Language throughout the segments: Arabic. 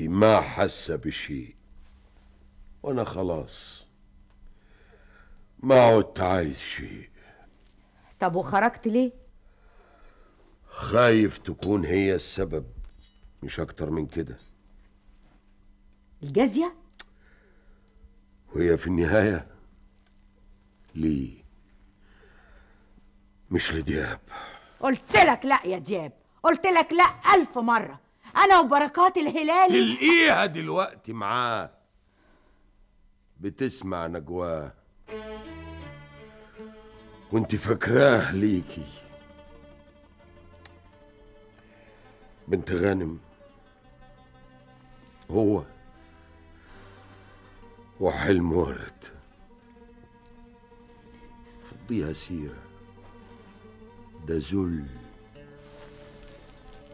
أنت ما حاسه بشيء وأنا خلاص. ما عدت عايز شيء طب وخرجت ليه؟ خايف تكون هي السبب مش أكتر من كده. الجازية؟ وهي في النهاية ليه مش لدياب. قلت لك لا يا دياب. قلت لك لا ألف مرة. أنا وبركات الهلالي تلقيها دلوقتي معاه. بتسمع نجواه وانت فاكراه ليكي. بنت غانم. هو. وحلم ورد. فضيها سيرة. ده ذل.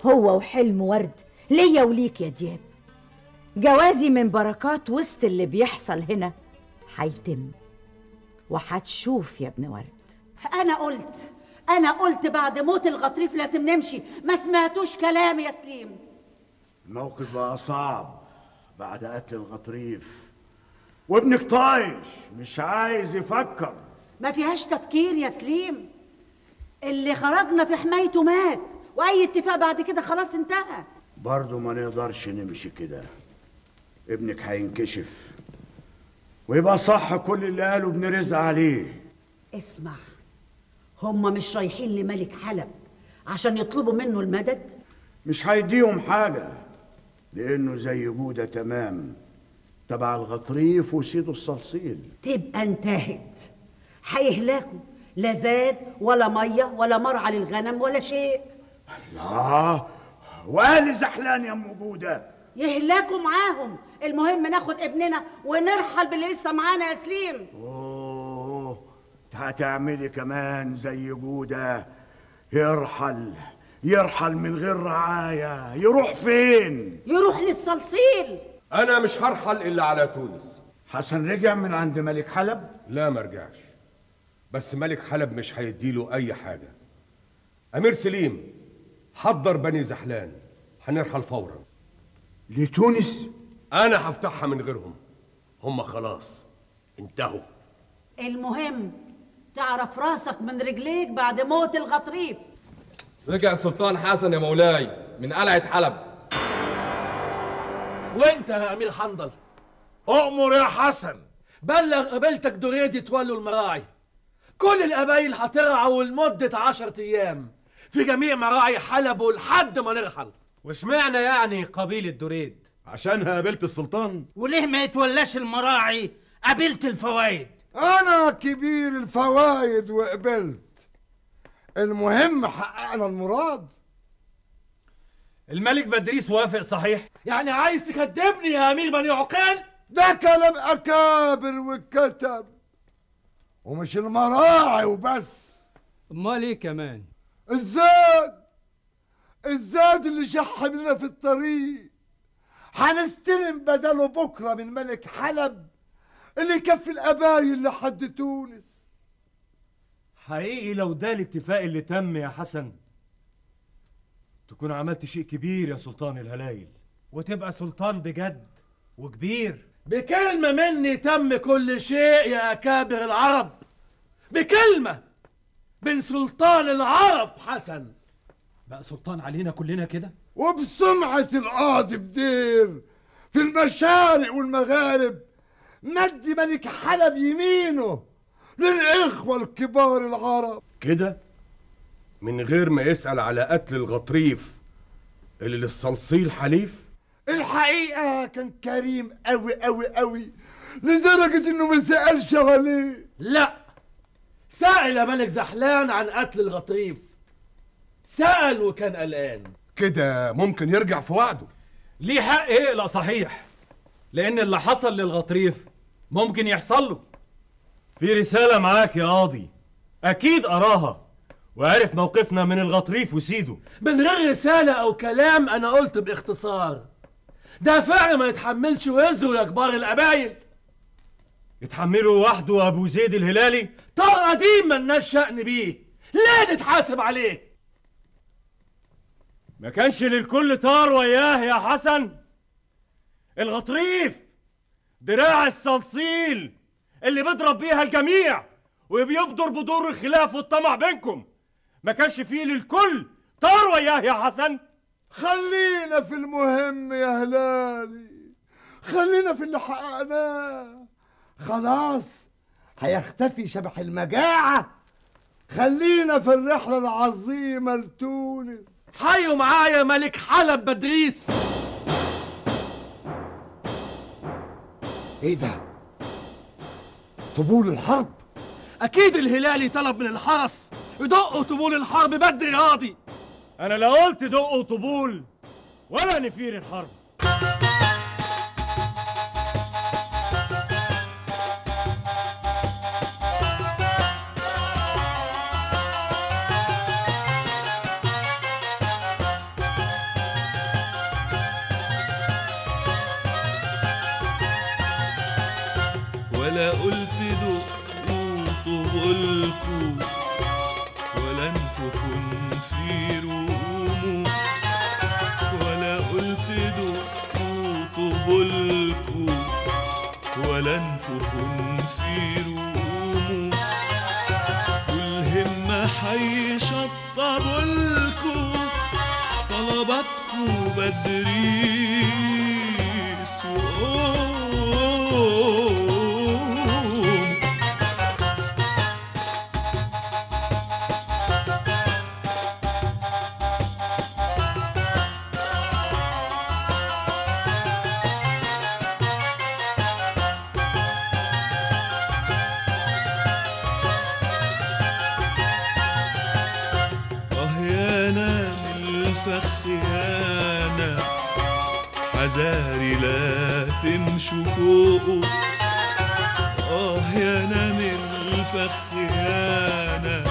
هو وحلم ورد. ليا وليك يا دياب. جوازي من بركات وسط اللي بيحصل هنا هيتم. وهتشوف يا ابن ورد. أنا قلت أنا قلت بعد موت الغطريف لازم نمشي. ما سمعتوش كلامي يا سليم. الموقف بقى صعب بعد قتل الغطريف. وابنك طايش مش عايز يفكر. ما فيهاش تفكير يا سليم. اللي خرجنا في حمايته مات وأي اتفاق بعد كده خلاص انتهى. برضه ما نقدرش نمشي كده. ابنك هينكشف. ويبقى صح كل اللي قاله ابن رزق عليه. اسمع هما مش رايحين لملك حلب عشان يطلبوا منه المدد؟ مش هيديهم حاجة لأنه زي جودة تمام تبع الغطريف وسيده الصلصيل. تبقى انتهت. هيهلكوا. لا زاد ولا مية ولا مرعى للغنم ولا شيء. لا وقال زحلان يا ام جودة يهلكوا معاهم. المهم ناخد ابننا ونرحل باللي لسه معانا يا سليم. أوه هتعملي كمان زي جودة. يرحل يرحل من غير رعاية. يروح فين؟ يروح للصلصيل. أنا مش هرحل إلا على تونس. حسن رجع من عند ملك حلب؟ لا مرجعش بس ملك حلب مش هيديله أي حاجة. أمير سليم حضر بني زحلان. هنرحل فورا. لتونس؟ أنا هفتحها من غيرهم. هم خلاص. انتهوا. المهم تعرف راسك من رجليك بعد موت الغطريف. رجع السلطان حسن يا مولاي من قلعة حلب. وانت يا أمير حنظل. أؤمر يا حسن. بلغ قبيلتك دريد يتولوا المراعي. كل القبايل هترعوا لمدة عشرة أيام. في جميع مراعي حلب لحد ما نرحل. واشمعنى يعني قبيلة دريد عشانها قابلت السلطان. وليه ما يتولاش المراعي قبيلة الفوايد؟ أنا كبير الفوايد وقبلت. المهم حققنا المراد. الملك بدريس وافق صحيح؟ يعني عايز تكدبني يا أمير بني عقال ده كلام أكابر واتكتب. ومش المراعي وبس. أمال إيه كمان؟ الزاد الزاد اللي شح بينا في الطريق. هنستلم بدله بكرة من ملك حلب اللي يكفي القبايل لحد تونس. حقيقي لو ده الاتفاق اللي تم يا حسن تكون عملت شيء كبير يا سلطان الهلايل وتبقى سلطان بجد وكبير. بكلمة مني تم كل شيء يا أكابر العرب. بكلمة! بن سلطان العرب حسن. بقى سلطان علينا كلنا كده؟ وبسمعة القاضي بدير في المشارق والمغارب مد ملك حلب يمينه للإخوة الكبار العرب. كده؟ من غير ما يسأل على قتل الغطريف اللي للصلصيل حليف؟ الحقيقة كان كريم أوي أوي أوي لدرجة إنه ما سألش عليه. لا سأل ملك زحلان عن قتل الغطريف. سأل وكان قلقان. كده ممكن يرجع في وعده ليه حق يقلق صحيح؟ لأن اللي حصل للغطريف ممكن يحصل له. في رسالة معاك يا قاضي. أكيد قراها وعرف موقفنا من الغطريف وسيده. من غير رسالة أو كلام أنا قلت بإختصار. ده فعل ما يتحملش وزره يا كبار القبايل يتحمله وحده أبو زيد الهلالي؟ طار قديم ملناش شأن بيه. ليه نتحاسب عليه. ما كانش للكل طار وياه يا حسن. الغطريف دراع الصلصيل اللي بيضرب بيها الجميع وبيبدر بدور الخلاف والطمع بينكم. ما كانش فيه للكل طار وياه يا حسن. خلينا في المهم يا هلالي. خلينا في اللي حققناه. خلاص هيختفي شبح المجاعة. خلينا في الرحلة العظيمة لتونس. حيوا معايا ملك حلب بدريس. إيه ده؟ طبول الحرب؟ أكيد الهلالي طلب من الحرس يدقوا طبول الحرب بدري راضي. أنا لا قلت دقوا طبول ولا نفير الحرب. ولا قلت دقوا طبلكوا ولا انفخوا نفيروا قوموا ولا قلت دقوا طبلكوا ولا انفخوا نفيروا قوموا والهمة حيشطبولكوا طلباتكوا بدريس حذاري لا تمشوا فوقه آه يا نام الفخ يانا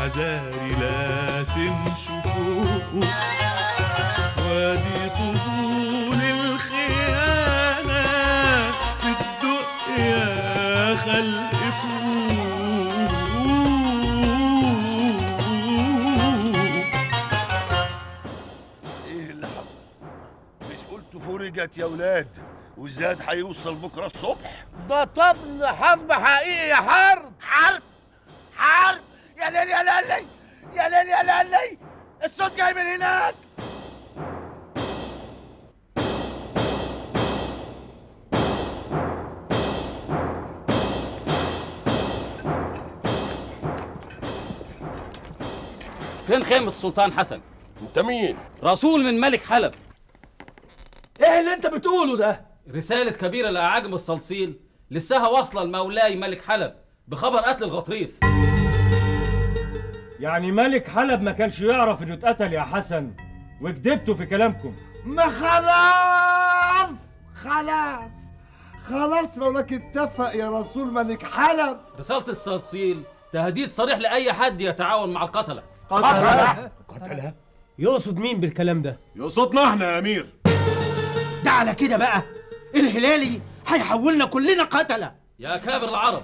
حذاري لا تمشوا فوقه وادي طبول الخيانة بتدق يا خلق فرجت يا ولاد وزاد هيوصل بكرة الصبح. ده طبل حرب حقيقي يا حرب. حرب؟ حرب؟ يا ليل يا ليلي يا ليل يا ليلي الصوت جاي من هناك. فين خيمة السلطان حسن؟ انت مين؟ رسول من ملك حلب. إيه اللي أنت بتقوله ده؟ رسالة كبيرة لأعاجم الصلصيل. لساها واصلة لمولاي ملك حلب بخبر قتل الغطريف. يعني ملك حلب ما كانش يعرف إنه اتقتل يا حسن؟ وكدبتوا في كلامكم. ما خلاص! خلاص! خلاص مولاك اتفق يا رسول ملك حلب. رسالة الصلصيل تهديد صريح لأي حد يتعاون مع القتلة. قتلة؟ قتلها؟ يقصد مين بالكلام ده؟ يقصدنا إحنا يا أمير. على كده بقى. الهلالي هيحولنا كلنا قتلة. يا كابر العرب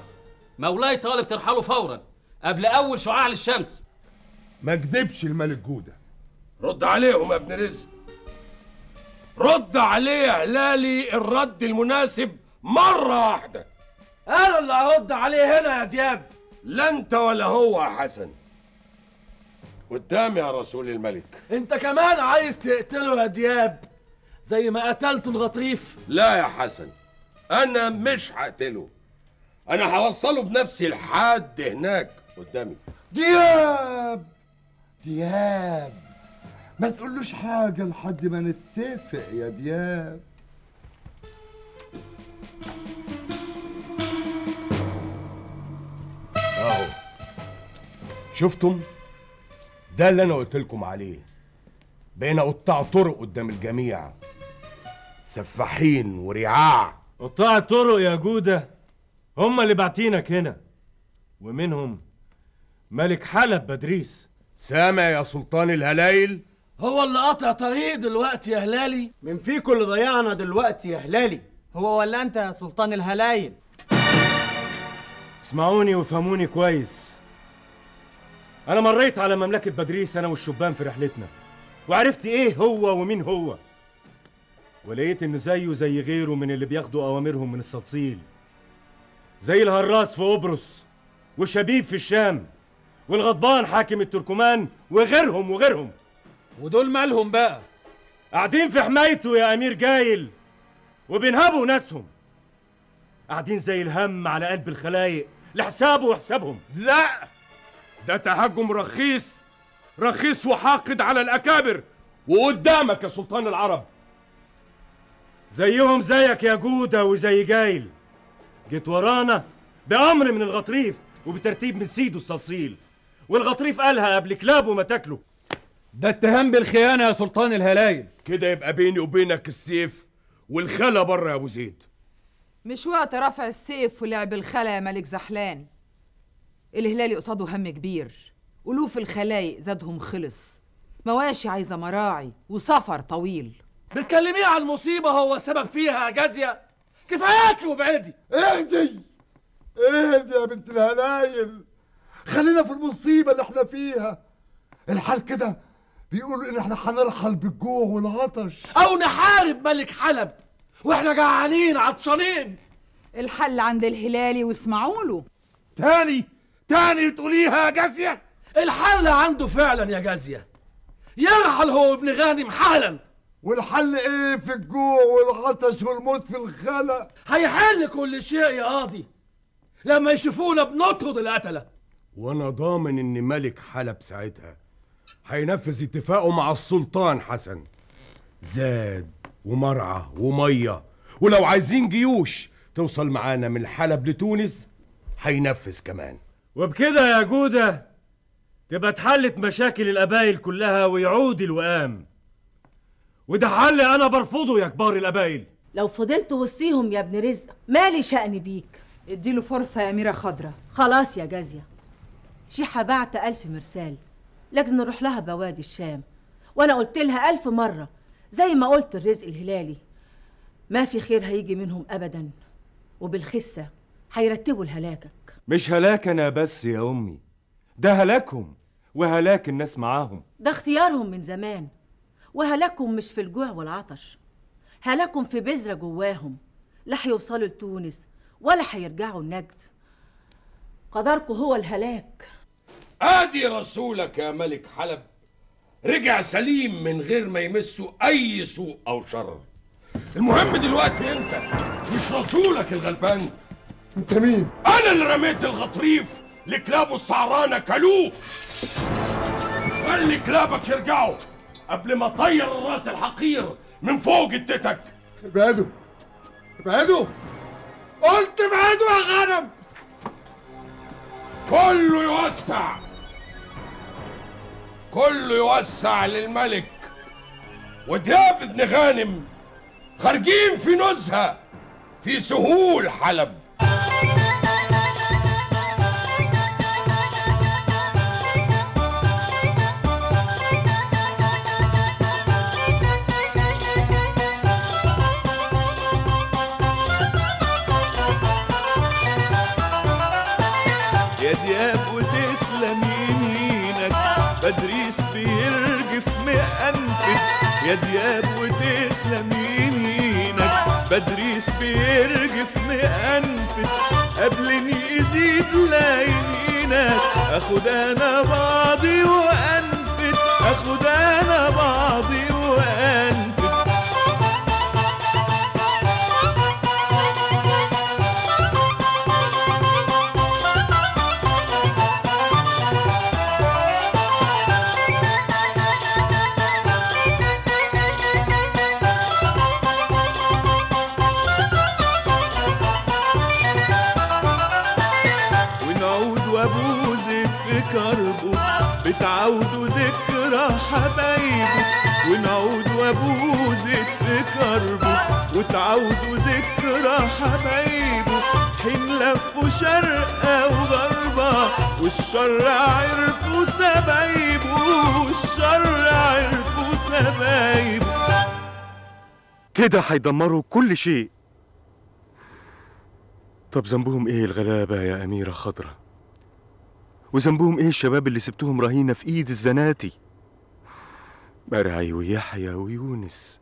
مولاي طالب ترحله فورا قبل أول شعاع للشمس. ما كدبش الملك جودة. رد عليهم يا ابن رزق. رد عليه يا هلالي الرد المناسب مرة واحدة. أنا اللي هرد عليه هنا يا دياب. لا انت ولا هو يا حسن. قدامي يا رسول الملك. انت كمان عايز تقتله يا دياب. زي ما قتلت الغطريف. لا يا حسن أنا مش هقتله. أنا هوصله بنفسي لحد هناك قدامي. دياب! دياب! ما تقولوش حاجة لحد ما نتفق يا دياب. أهو. شفتم؟ ده اللي أنا قلت لكم عليه. بقينا قطاع طرق قدام الجميع. سفاحين ورعاع. قطاع الطرق يا جودة هم اللي باعتينك هنا. ومنهم ملك حلب بدريس. سامع يا سلطان الهلايل هو اللي قاطع طريق دلوقتي يا هلالي. من فيكم اللي ضيعنا دلوقتي يا هلالي. هو ولا أنت يا سلطان الهلايل اسمعوني وافهموني كويس. أنا مريت على مملكة بدريس أنا والشبان في رحلتنا. وعرفت إيه هو ومين هو. ولقيت إنه زيه زي غيره من اللي بياخدوا أوامرهم من الصلصيل. زي الهراس في قبرص وشبيب في الشام والغضبان حاكم التركمان وغيرهم وغيرهم. ودول مالهم بقى؟ قاعدين في حمايته يا أمير جايل وبينهبوا ناسهم. قاعدين زي الهم على قلب الخلايق لحسابه وحسابهم. لا! ده تهجم رخيص رخيص وحاقد على الأكابر وقدامك يا سلطان العرب. زيهم زيك يا جودة وزي جايل. جيت ورانا بأمر من الغطريف وبترتيب من سيده الصلصيل. والغطريف قالها قبل كلابه ما تاكله ده اتهام بالخيانة يا سلطان الهلايل. كده يبقى بيني وبينك السيف والخلا بره يا أبو زيد. مش وقت رفع السيف ولعب الخلا يا ملك زحلان. الهلالي قصاده هم كبير. ألوف الخلايق زادهم خلص. مواشي عايزة مراعي وسفر طويل. بتكلميه عن مصيبة هو سبب فيها يا جازية كفاياكي وابعدي اهدي اهدي يا بنت الهلايل. خلينا في المصيبة اللي إحنا فيها. الحال كده بيقولوا إن إحنا هنرحل بالجوع والعطش أو نحارب ملك حلب وإحنا جعانين عطشانين. الحل عند الهلالي واسمعوا له. تاني تاني تقوليها يا جازية الحل عنده فعلا يا جازية يرحل هو ابن غانم حالا. والحل إيه في الجوع والعطش والموت في الخلا؟ هيحل كل شيء يا قاضي. لما يشوفونا بنطرد القتلة. وأنا ضامن إن ملك حلب ساعتها هينفذ اتفاقه مع السلطان حسن. زاد ومرعى ومية. ولو عايزين جيوش توصل معانا من حلب لتونس هينفذ كمان. وبكده يا جودة تبقى اتحلت مشاكل القبايل كلها ويعود الوئام. وده حل أنا برفضه يا كبار القبايل لو فضلت وسطيهم يا ابن رزق مالي شأن بيك. اديله فرصة يا أميرة خضرة. خلاص يا جازية. شيحة بعت ألف مرسال لكن نروح لها بوادي الشام. وأنا قلت لها ألف مرة زي ما قلت الرزق الهلالي. ما في خير هيجي منهم أبدا وبالخسة هيرتبوا لهلاكك مش هلاك أنا بس يا أمي ده هلاكهم. وهلاك الناس معاهم. ده اختيارهم من زمان. وهلاكهم مش في الجوع والعطش هلاكهم في بذرة جواهم. لا هيوصلوا لتونس ولا هيرجعوا النجد. قدركم هو الهلاك. آدي رسولك يا ملك حلب. رجع سليم من غير ما يمسه أي سوء أو شر. المهم دلوقتي أنت مش رسولك الغلبان. أنت مين؟ أنا اللي رميت الغطريف. لكلابه السعرانه كلوه خلي كلابك يرجعوا قبل ما طير الراس الحقير من فوق جتتك ابعدوا. ابعدوا. قلت ابعدوا يا غنم. كله يوسع. كله يوسع للملك. ودياب ابن غانم خارجين في نزهة في سهول حلب. يا دياب وتسلم يمينك بدريس بيرجف مأنفك يا دياب وتسلم يمينك بدريس بيرجف مأنفك قبل يزيد لا يمينك اخد أنا بعضي وأنفد. اخد أنا وتعودوا ذكرى حبايبه حين لفوا شرقة وغربة والشر عرفوا سبايبه والشر عرفوا سبايبه كده هيدمروا كل شيء. طب ذنبهم إيه الغلابة يا أميرة خضرة؟ وذنبهم إيه الشباب اللي سبتهم رهينة في إيد الزناتي؟ مرعي ويحيى ويونس.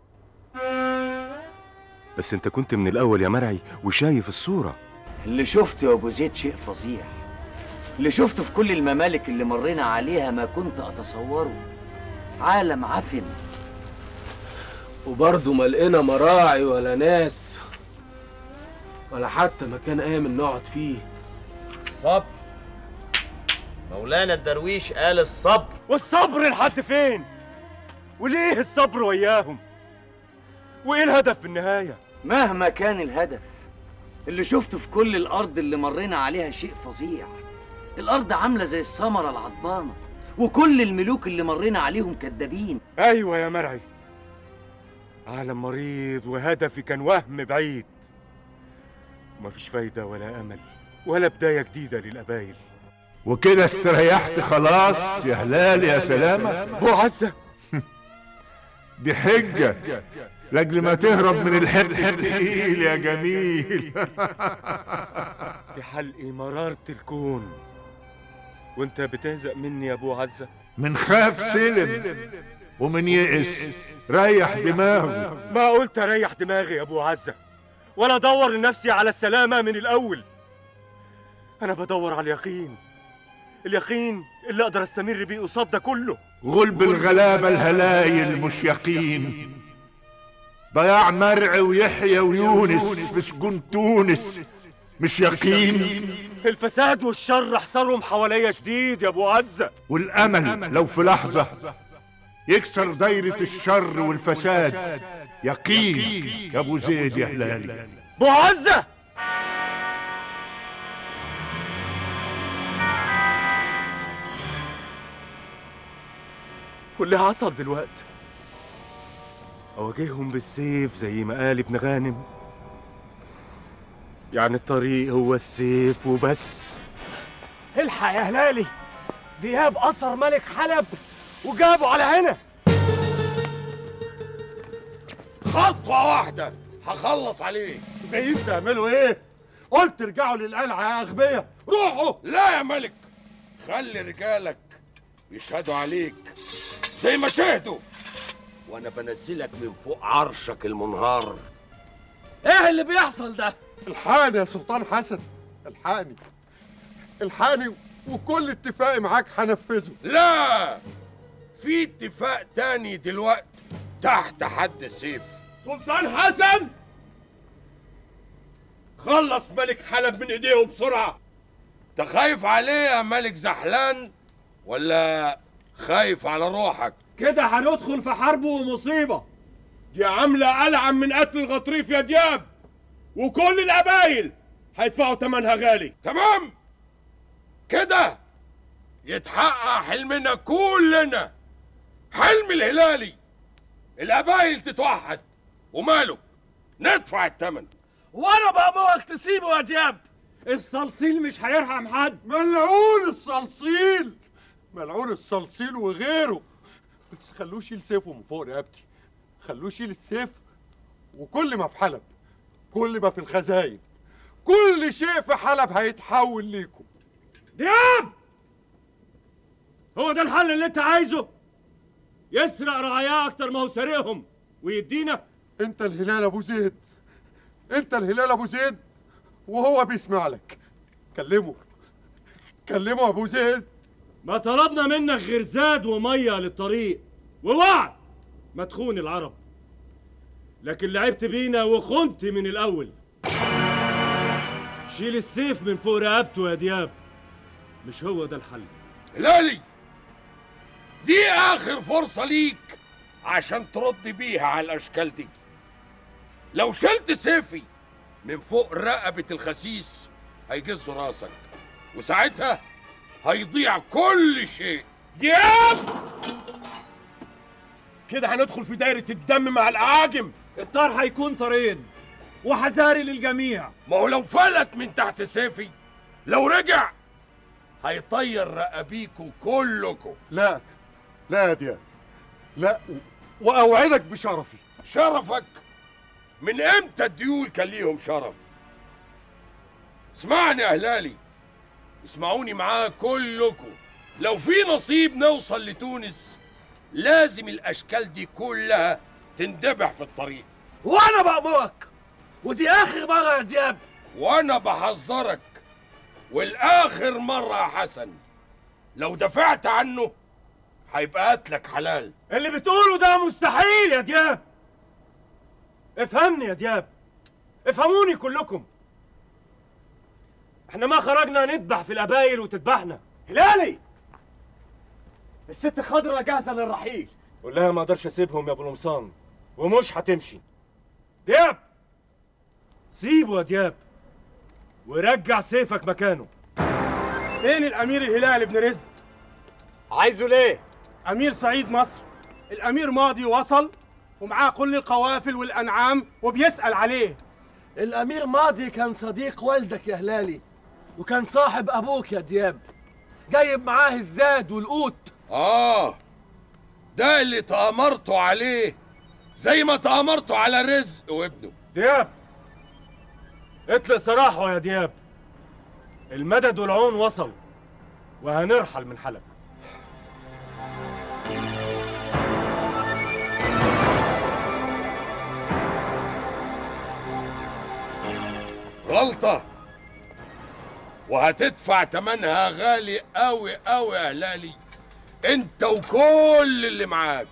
بس انت كنت من الأول يا مرعي وشايف الصورة. اللي شفته يا أبو زيد شيء فظيع. اللي شفته في كل الممالك اللي مرينا عليها ما كنت أتصوره. عالم عفن. وبرضه ما لقينا مراعي ولا ناس ولا حتى مكان آمن نقعد فيه. الصبر. مولانا الدرويش قال الصبر. والصبر لحد فين؟ وليه الصبر وياهم؟ وإيه الهدف في النهاية؟ مهما كان الهدف اللي شفته في كل الأرض اللي مرينا عليها شيء فظيع. الأرض عاملة زي الثمره العضبانة وكل الملوك اللي مرينا عليهم كدابين أيوه يا مرعي. عالم مريض وهدفي كان وهم بعيد. ومفيش فايدة ولا أمل ولا بداية جديدة للقبايل وكده استريحت خلاص. يا هلال يا سلامة. ابو عزة دي حجة. لأجل ما تهرب من الحق التقيل يا جميل. في حلق مرارة الكون وأنت بتهزق مني يا أبو عزة؟ من خاف سلم ومن يئس ريح دماغه. ما قلت اريح دماغي يا أبو عزة؟ ولا ادور لنفسي على السلامة من الأول. أنا بدور على اليقين. اليقين اللي أقدر أستمر بيه قصاد ده كله. غلب الغلابة الهلايل مش يقين. ضياع مرعي ويحيى ويونس في سجون تونس مش يقين. الفساد والشر حصرهم حواليا شديد يا أبو عزة. والأمل لو في لحظة يكسر دايرة الشر والفساد. يقين يا أبو زيد يا هلالي. أبو عزة! واللي حصل دلوقتي. أواجههم بالسيف زي ما قال ابن غانم. يعني الطريق هو السيف وبس. الحق يا هلالي دياب أثر ملك حلب وجابه على هنا. خطوة واحدة هخلص عليه. جايين تعملوا إيه؟ قلت ارجعوا للقلعة يا أغبياء روحوا. لا يا ملك خلي رجالك يشهدوا عليك زي ما شهدوا. وأنا بنزلك من فوق عرشك المنهار. إيه اللي بيحصل ده؟ الحقني يا سلطان حسن الحقني الحقني وكل اتفاقي معاك هنفذه. لا! في اتفاق تاني دلوقتي تحت حد السيف. سلطان حسن! خلص ملك حلب من ايديه بسرعة. أنت خايف عليه يا ملك زحلان ولا خايف على روحك. كده هندخل في حرب ومصيبة. دي عاملة ألعن من قتل الغطريف يا دياب وكل القبايل هيدفعوا تمنها غالي. تمام؟ كده يتحقق حلمنا كلنا. حلم الهلالي. القبايل تتوحد وماله. ندفع الثمن وأنا بأمرك تسيبه يا دياب الصلصيل مش هيرحم حد. ملعون الصلصيل. ملعون الصلصيل وغيره. بس خلوه يشيل سيفه من فوق رقبتي. خلوه يشيل السيف وكل ما في حلب كل ما في الخزاين كل شيء في حلب هيتحول ليكم. دياب! هو ده الحل اللي انت عايزه؟ يسرق رعاياه أكتر ما هو سارقهم ويدينا؟ أنت الهلال أبو زيد. أنت الهلال أبو زيد. وهو بيسمع لك. كلمه. كلمه أبو زيد. ما طلبنا منك غير زاد ومية للطريق. ووعد! ما تخون العرب. لكن لعبت بينا وخنت من الأول. شيل السيف من فوق رقبته يا دياب. مش هو ده الحل. هلالي! دي آخر فرصة ليك عشان ترد بيها على الأشكال دي. لو شلت سيفي من فوق رقبة الخسيس هيجز راسك. وساعتها هيضيع كل شيء. دياب كده هندخل في دايرة الدم مع الأعاجم. الطار هيكون طارين وحذاري للجميع. ما هو لو فلت من تحت سيفي لو رجع هيطير رقابيكوا كلكوا لا لا يا دياب. لا و- وأوعدك بشرفي. شرفك؟ من إمتى الديول كان ليهم شرف؟ اسمعني يا هلالي اسمعوني معاه كلكم. لو في نصيب نوصل لتونس لازم الأشكال دي كلها تندبح في الطريق. وأنا بأمرك ودي آخر مرة يا دياب وأنا بحذرك والآخر مرة يا حسن. لو دفعت عنه هيبقى قتلك حلال. اللي بتقوله ده مستحيل يا دياب افهمني يا دياب افهموني كلكم. إحنا ما خرجنا نذبح في القبايل وتذبحنا. هلالي! الست خضرة جاهزة للرحيل. قول لها ما أقدرش أسيبهم يا أبو القمصان ومش هتمشي. دياب! سيبه يا دياب ورجع سيفك مكانه. فين الأمير الهلال ابن رزق؟ عايزه ليه؟ أمير صعيد مصر. الأمير ماضي وصل ومعاه كل القوافل والأنعام وبيسأل عليه. الأمير ماضي كان صديق والدك يا هلالي. وكان صاحب أبوك يا دياب. جايب معاه الزاد والقوت آه ده اللي تأمرتوا عليه زي ما تأمرتوا على رزق وابنه. دياب اطلق سراحه يا دياب. المدد والعون وصل وهنرحل من حلب. غلطة. وهتدفع تمنها غالي قوي قوي يا هلالي. أنت وكل اللي معاك.